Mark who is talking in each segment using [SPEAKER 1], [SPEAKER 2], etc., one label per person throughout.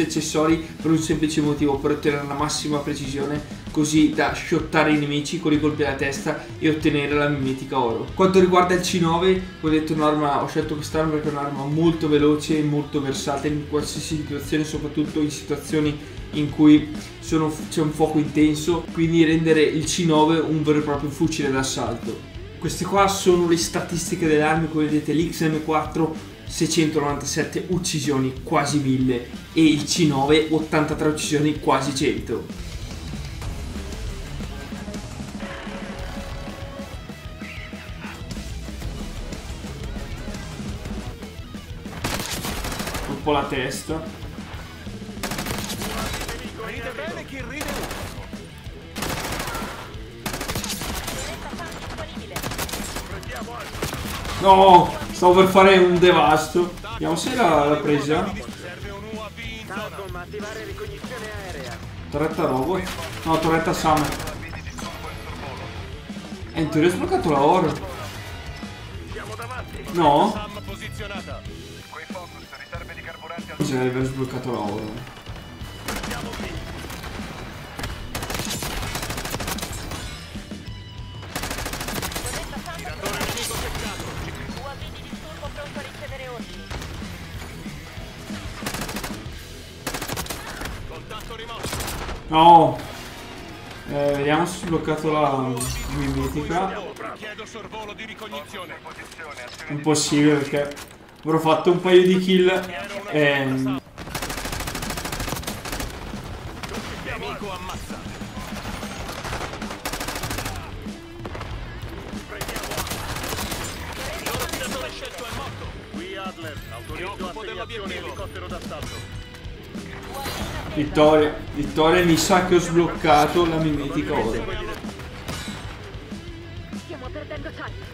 [SPEAKER 1] accessori per un semplice motivo, per ottenere la massima precisione così da shottare i nemici con i colpi alla testa e ottenere la mimetica oro. Quanto riguarda il C9, come detto ho scelto quest'arma perché è un'arma molto veloce e molto versatile in qualsiasi situazione, soprattutto in situazioni in cui c'è un fuoco intenso, quindi rendere il C9 un vero e proprio fucile d'assalto. Queste qua sono le statistiche delle armi, come vedete l'XM4 697 uccisioni, quasi 1000 e il C9 83 uccisioni, quasi 100. Un po' la testa.
[SPEAKER 2] Ride bene chi ride
[SPEAKER 1] No, stavo per fare un devasto. Vediamo se l'ha presa. Torretta robot. No, torretta Summer. E in teoria ho sbloccato la oro. No? Bisogna aver sbloccato la oro. No! Eh, vediamo se ho sbloccato la mimetica. Impossibile perché avrò fatto un paio di kill e...
[SPEAKER 2] Mi occupo dell'obiettivo.
[SPEAKER 3] elicottero d'assalto.
[SPEAKER 1] Vittoria, Vittoria mi sa che ho sbloccato la mimetica oro.
[SPEAKER 4] Stiamo perdendo Charlie.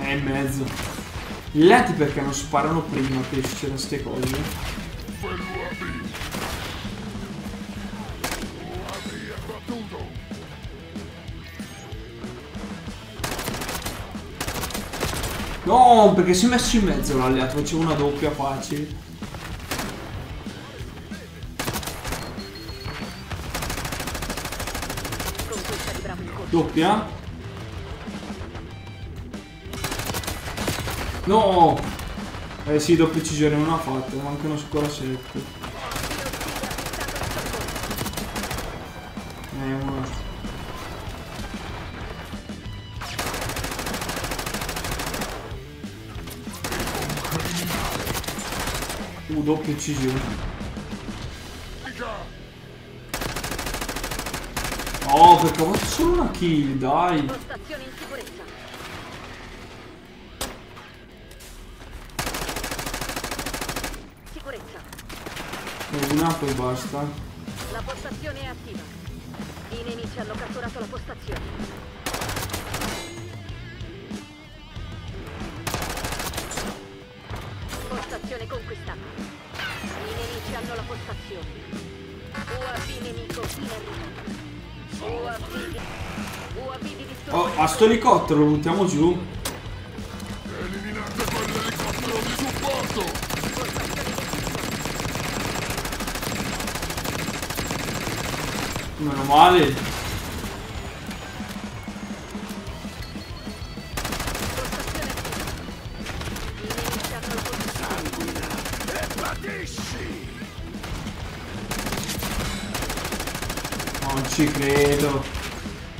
[SPEAKER 1] È in mezzo. I lati perché non sparano prima che succedano queste cose. No, perché si è messo in mezzo l'alleato, faceva una doppia facile. Doppia? No! Eh sì, doppia uccisione non ha fatto, mancano ancora 7. Eh, una. Uh, doppia uccisione. Oh, ho fatto solo una kill, dai.
[SPEAKER 4] Postazione in sicurezza. Sicurezza.
[SPEAKER 1] Una, poi basta.
[SPEAKER 4] La postazione è attiva. I nemici hanno catturato la postazione. Postazione conquistata. I nemici hanno la postazione. UAV nemico in arrivo. UAV di... UAV di disturbo.
[SPEAKER 1] Oh, a sto elicottero lo buttiamo giù.
[SPEAKER 5] Eliminate quell'elicottero di supporto!
[SPEAKER 1] Meno male. Non ci credo.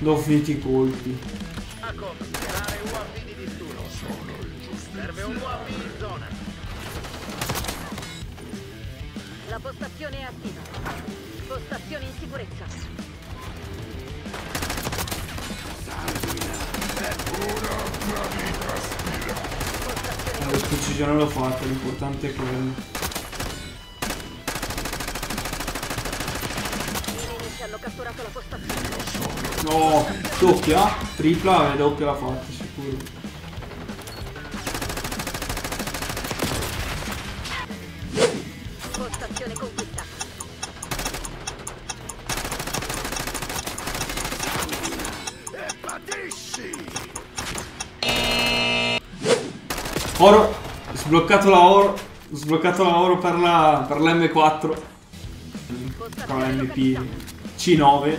[SPEAKER 1] L'ho finiti i colpi.
[SPEAKER 3] Serve un UAV in zona.
[SPEAKER 4] La postazione è attiva. Postazione sicurezza.
[SPEAKER 1] La precisione l'ho fatta, l'importante è quello. No, doppia? Tripla e doppia l'ha fatta, sicuro. Oro. Sbloccato la oro. Sbloccato la oro per la, per la M4. Con la MP C9.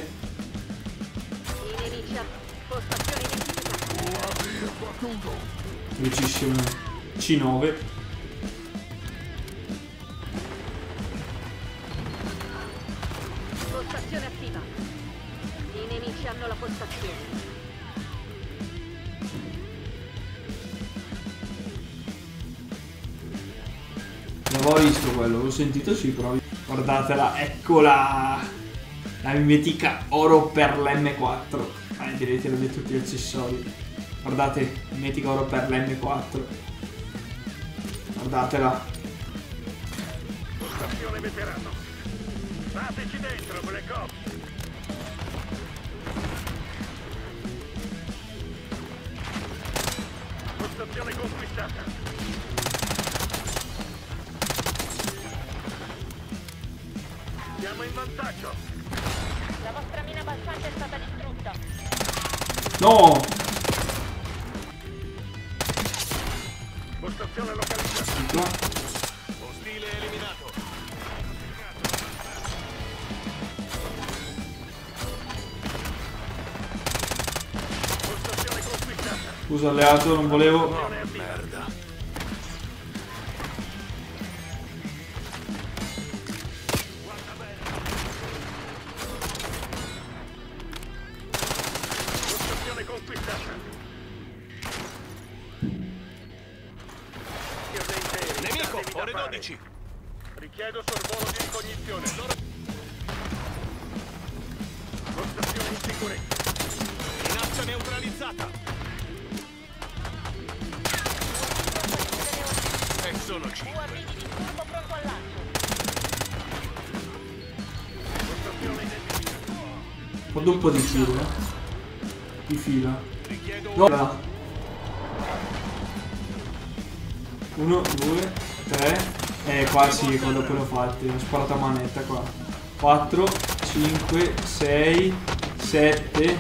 [SPEAKER 1] Lucissimo C9 Visto quello, l'ho sentito sì, però. Guardatela, eccola! La mimetica oro per l'M4. Eh, direi che avete tutti gli accessori. Guardate, mimetica oro per l'M4. Guardatela.
[SPEAKER 3] Postazione veterano. Fateci dentro, Black Ops. Postazione conquistata. Siamo in vantaggio.
[SPEAKER 4] La vostra mina balzante è stata distrutta.
[SPEAKER 1] No!
[SPEAKER 3] Postazione localizzata.
[SPEAKER 2] Ostile eliminato.
[SPEAKER 3] Postazione conquistata.
[SPEAKER 1] Scusa alleato, non volevo.
[SPEAKER 3] Da
[SPEAKER 2] ore
[SPEAKER 3] fare.
[SPEAKER 2] 12.
[SPEAKER 3] Richiedo sorvolo di ricognizione. Postazione in sicurezza.
[SPEAKER 2] Minaccia neutralizzata. E sono 5.
[SPEAKER 4] UAV di disturbo pronto al lancio.
[SPEAKER 3] Postazione identificata.
[SPEAKER 1] Vado un po' di filo. eh. Di fila.
[SPEAKER 2] Richiedo.
[SPEAKER 1] Uno, due, tre. Eh, qua sì, qua dopo l'ho fatti. Ho sparato a manetta qua. 4, 5, 6, 7.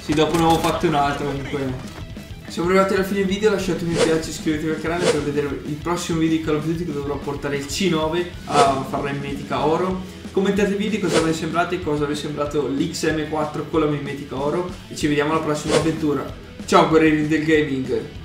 [SPEAKER 1] Sì, dopo ne avevo fatto un altro comunque. Siamo arrivati alla fine del video, lasciate un mi piace, iscrivetevi al canale per vedere il prossimo video di Call of Duty che dovrò portare il C9 a farla in mimetica oro. Commentate video cosa vi è sembrato e cosa vi è sembrato l'XM4 con la mimetica oro e ci vediamo alla prossima avventura. Ciao guerrieri del gaming!